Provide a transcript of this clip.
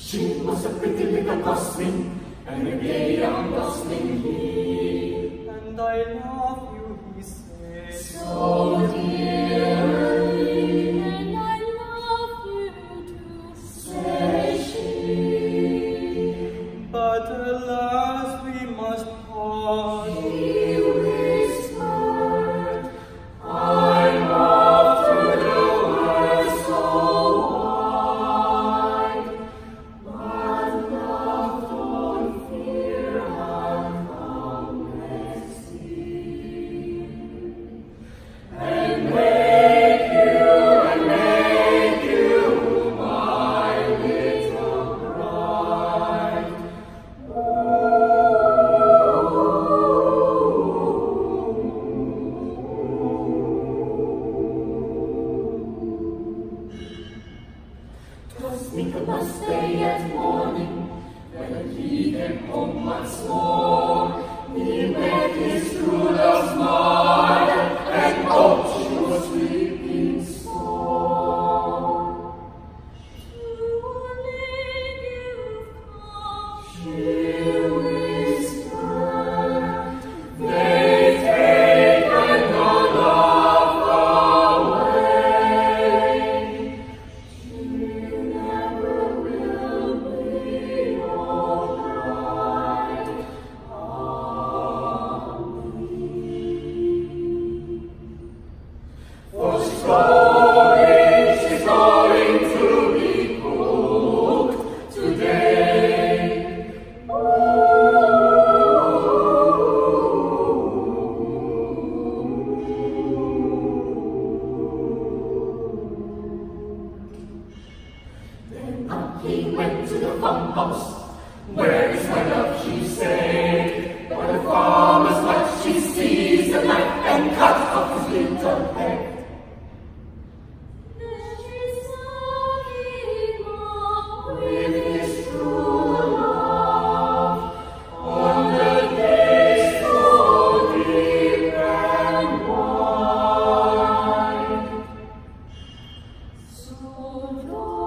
She was a pretty little gosling, and a gay young gosling he. And I love you, he said, so dearly. And I love you too, said she. But alas, we must part. Think of Michaelmas Day at morning, when I leave them home once more. the farm house. Where is my love, she said. When the farmer's wife, she sees the knife and cuts off his little head. Oh, Lord.